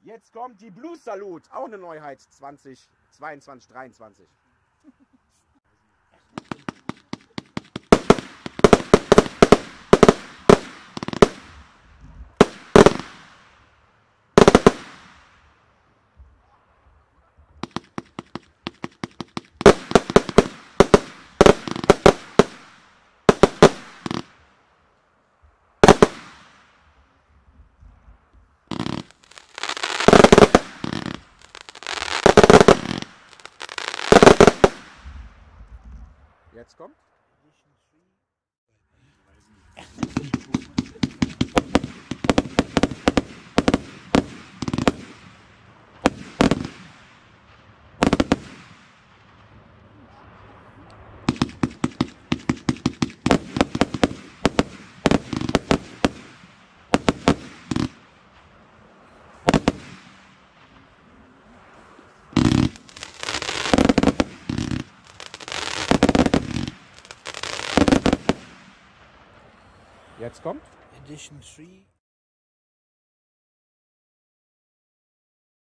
Jetzt kommt die Blues Salut, auch eine Neuheit 2022, 23. Jetzt kommt. Jetzt kommt. Edition 3.